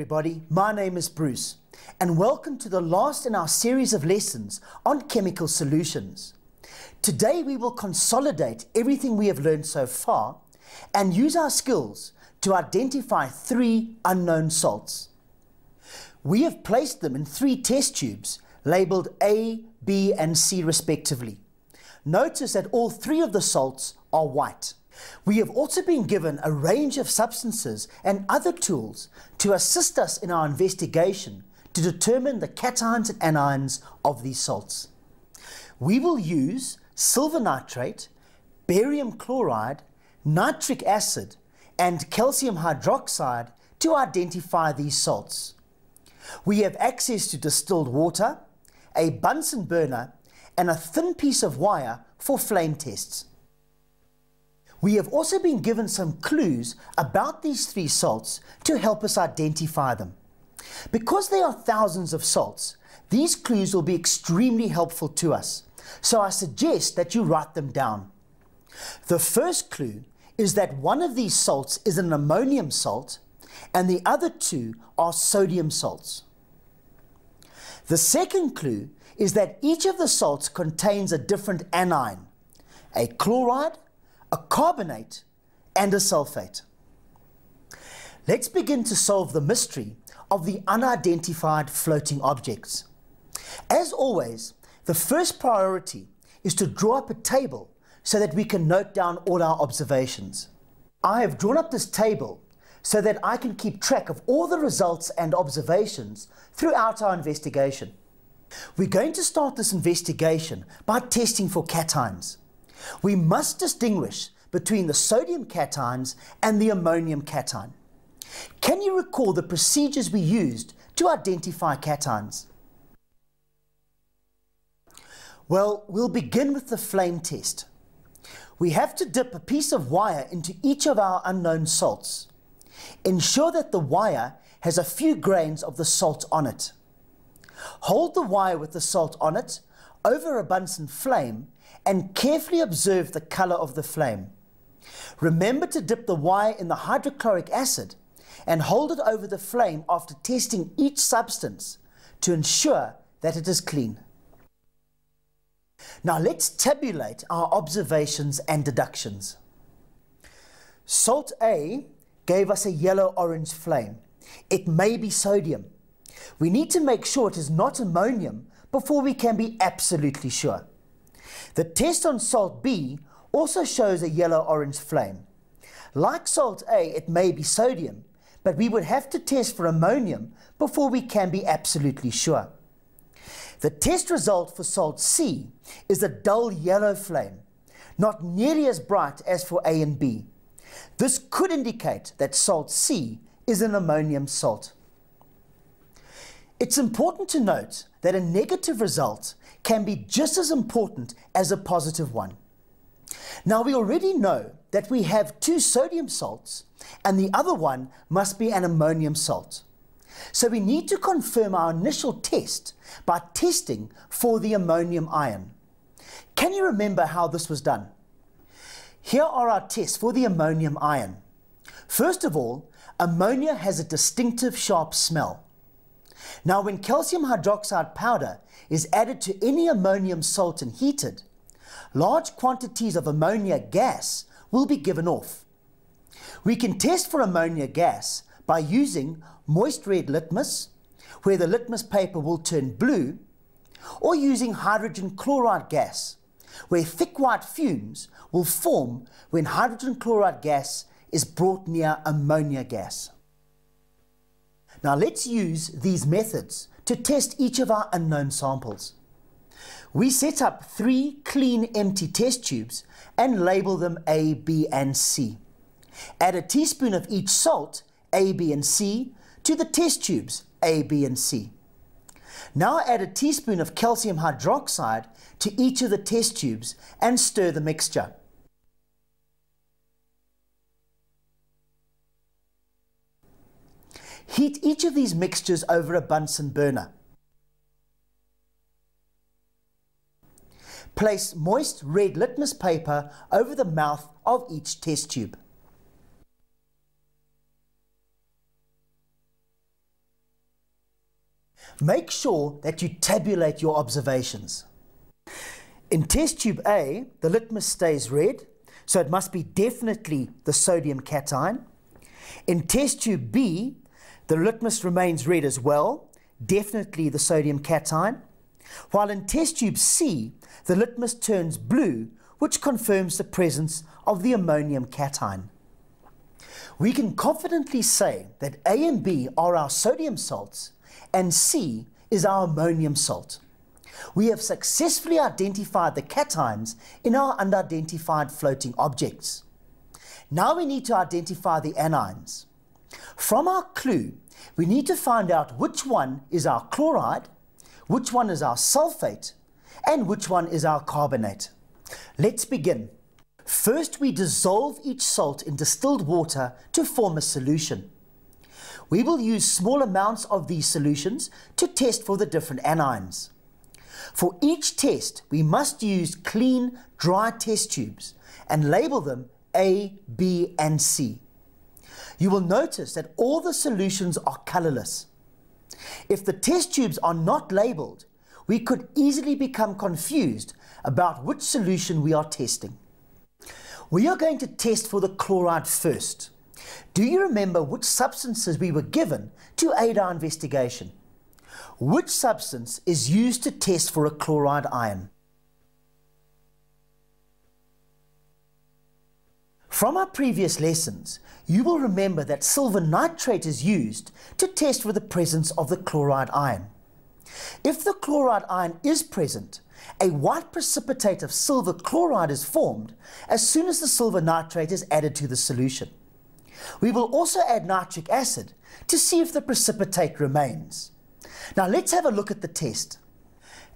everybody, my name is Bruce and welcome to the last in our series of lessons on chemical solutions. Today we will consolidate everything we have learned so far and use our skills to identify three unknown salts. We have placed them in three test tubes labelled A, B and C respectively. Notice that all three of the salts are white. We have also been given a range of substances and other tools to assist us in our investigation to determine the cations and anions of these salts. We will use silver nitrate, barium chloride, nitric acid and calcium hydroxide to identify these salts. We have access to distilled water, a Bunsen burner and a thin piece of wire for flame tests. We have also been given some clues about these three salts to help us identify them. Because there are thousands of salts, these clues will be extremely helpful to us, so I suggest that you write them down. The first clue is that one of these salts is an ammonium salt and the other two are sodium salts. The second clue is that each of the salts contains a different anion, a chloride, a carbonate, and a sulfate. Let's begin to solve the mystery of the unidentified floating objects. As always, the first priority is to draw up a table so that we can note down all our observations. I have drawn up this table so that I can keep track of all the results and observations throughout our investigation. We're going to start this investigation by testing for cations. We must distinguish between the sodium cations and the ammonium cation. Can you recall the procedures we used to identify cations? Well, we'll begin with the flame test. We have to dip a piece of wire into each of our unknown salts. Ensure that the wire has a few grains of the salt on it. Hold the wire with the salt on it over a Bunsen flame and carefully observe the color of the flame. Remember to dip the wire in the hydrochloric acid and hold it over the flame after testing each substance to ensure that it is clean. Now let's tabulate our observations and deductions. Salt A gave us a yellow-orange flame. It may be sodium. We need to make sure it is not ammonium before we can be absolutely sure. The test on salt B also shows a yellow-orange flame. Like salt A, it may be sodium, but we would have to test for ammonium before we can be absolutely sure. The test result for salt C is a dull yellow flame, not nearly as bright as for A and B. This could indicate that salt C is an ammonium salt. It's important to note that a negative result can be just as important as a positive one. Now we already know that we have two sodium salts and the other one must be an ammonium salt. So we need to confirm our initial test by testing for the ammonium ion. Can you remember how this was done? Here are our tests for the ammonium ion. First of all, ammonia has a distinctive sharp smell. Now when calcium hydroxide powder is added to any ammonium salt and heated, large quantities of ammonia gas will be given off. We can test for ammonia gas by using moist red litmus, where the litmus paper will turn blue, or using hydrogen chloride gas, where thick white fumes will form when hydrogen chloride gas is brought near ammonia gas. Now let's use these methods to test each of our unknown samples. We set up three clean empty test tubes and label them A, B and C. Add a teaspoon of each salt, A, B and C, to the test tubes A, B and C. Now add a teaspoon of calcium hydroxide to each of the test tubes and stir the mixture. Heat each of these mixtures over a Bunsen burner. Place moist red litmus paper over the mouth of each test tube. Make sure that you tabulate your observations. In test tube A, the litmus stays red, so it must be definitely the sodium cation. In test tube B, the litmus remains red as well, definitely the sodium cation. While in test tube C, the litmus turns blue, which confirms the presence of the ammonium cation. We can confidently say that A and B are our sodium salts and C is our ammonium salt. We have successfully identified the cations in our unidentified floating objects. Now we need to identify the anions. From our clue, we need to find out which one is our chloride, which one is our sulfate, and which one is our carbonate. Let's begin. First, we dissolve each salt in distilled water to form a solution. We will use small amounts of these solutions to test for the different anions. For each test, we must use clean, dry test tubes and label them A, B, and C. You will notice that all the solutions are colorless. If the test tubes are not labeled, we could easily become confused about which solution we are testing. We are going to test for the chloride first. Do you remember which substances we were given to aid our investigation? Which substance is used to test for a chloride ion? From our previous lessons, you will remember that silver nitrate is used to test for the presence of the chloride ion. If the chloride ion is present, a white precipitate of silver chloride is formed as soon as the silver nitrate is added to the solution. We will also add nitric acid to see if the precipitate remains. Now let's have a look at the test.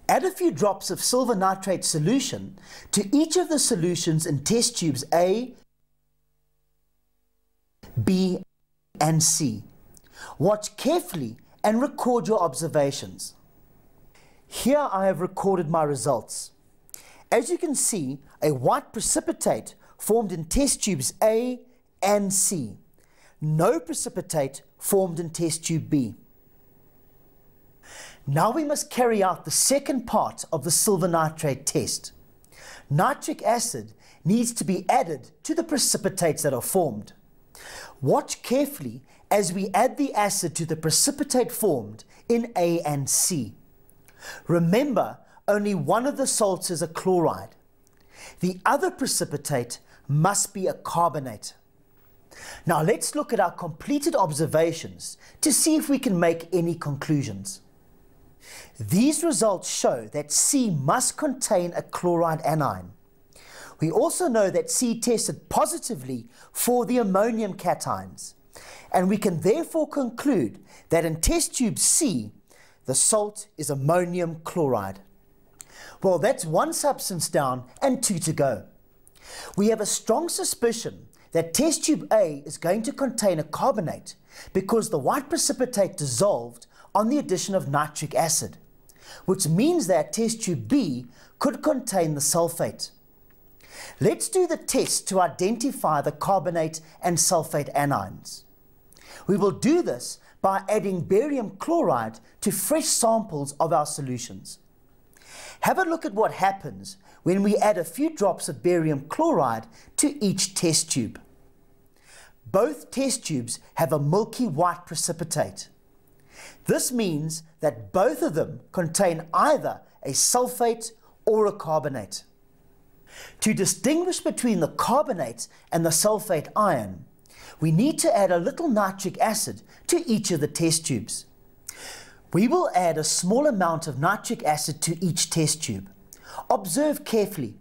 Add a few drops of silver nitrate solution to each of the solutions in test tubes A, B and C. Watch carefully and record your observations. Here I have recorded my results. As you can see, a white precipitate formed in test tubes A and C. No precipitate formed in test tube B. Now we must carry out the second part of the silver nitrate test. Nitric acid needs to be added to the precipitates that are formed. Watch carefully as we add the acid to the precipitate formed in A and C. Remember, only one of the salts is a chloride. The other precipitate must be a carbonate. Now let's look at our completed observations to see if we can make any conclusions. These results show that C must contain a chloride anion. We also know that C tested positively for the ammonium cations, and we can therefore conclude that in test tube C, the salt is ammonium chloride. Well, that's one substance down and two to go. We have a strong suspicion that test tube A is going to contain a carbonate because the white precipitate dissolved on the addition of nitric acid, which means that test tube B could contain the sulfate. Let's do the test to identify the carbonate and sulfate anions. We will do this by adding barium chloride to fresh samples of our solutions. Have a look at what happens when we add a few drops of barium chloride to each test tube. Both test tubes have a milky white precipitate. This means that both of them contain either a sulfate or a carbonate. To distinguish between the carbonate and the sulfate ion, we need to add a little nitric acid to each of the test tubes. We will add a small amount of nitric acid to each test tube. Observe carefully.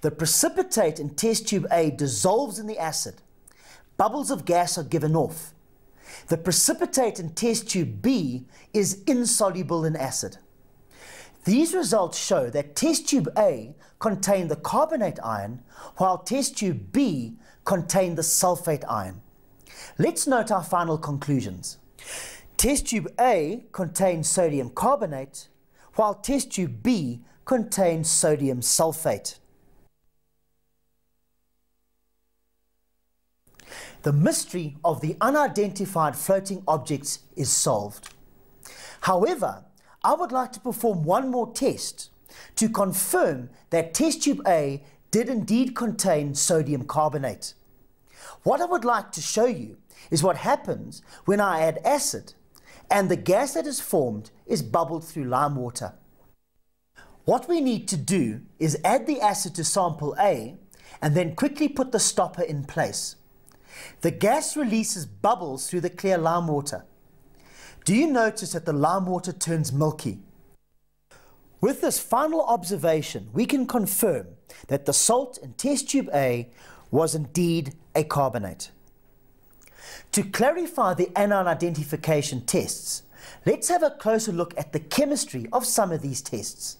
The precipitate in test tube A dissolves in the acid. Bubbles of gas are given off. The precipitate in test tube B is insoluble in acid. These results show that test tube A contained the carbonate ion, while test tube B contained the sulfate ion. Let's note our final conclusions. Test tube A contains sodium carbonate, while test tube B contains sodium sulfate. The mystery of the unidentified floating objects is solved. However, I would like to perform one more test to confirm that test tube A did indeed contain sodium carbonate. What I would like to show you is what happens when I add acid and the gas that is formed is bubbled through lime water. What we need to do is add the acid to sample A and then quickly put the stopper in place. The gas releases bubbles through the clear lime water. Do you notice that the lime water turns milky? With this final observation, we can confirm that the salt in test tube A was indeed a carbonate. To clarify the anion identification tests, let's have a closer look at the chemistry of some of these tests.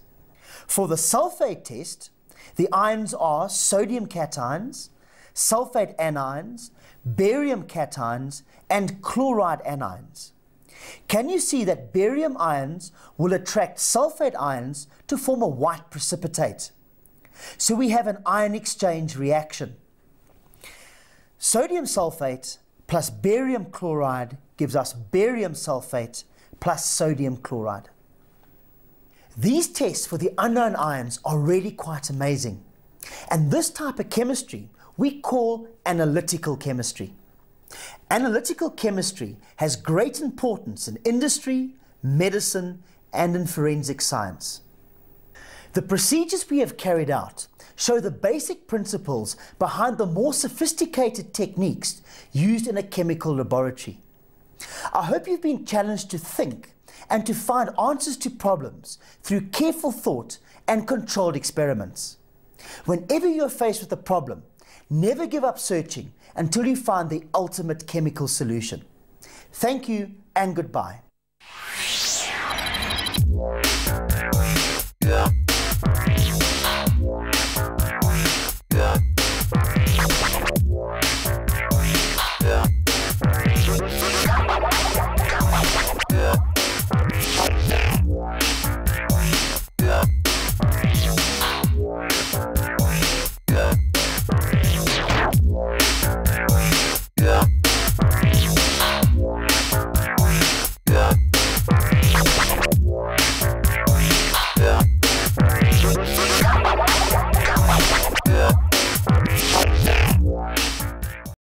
For the sulfate test, the ions are sodium cations, sulfate anions, barium cations, and chloride anions. Can you see that barium ions will attract sulfate ions to form a white precipitate? So we have an ion exchange reaction. Sodium sulfate plus barium chloride gives us barium sulfate plus sodium chloride. These tests for the unknown ions are really quite amazing. And this type of chemistry we call analytical chemistry. Analytical chemistry has great importance in industry, medicine, and in forensic science. The procedures we have carried out show the basic principles behind the more sophisticated techniques used in a chemical laboratory. I hope you've been challenged to think and to find answers to problems through careful thought and controlled experiments. Whenever you're faced with a problem, never give up searching until you find the ultimate chemical solution. Thank you and goodbye. Yeah.